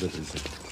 Beleza.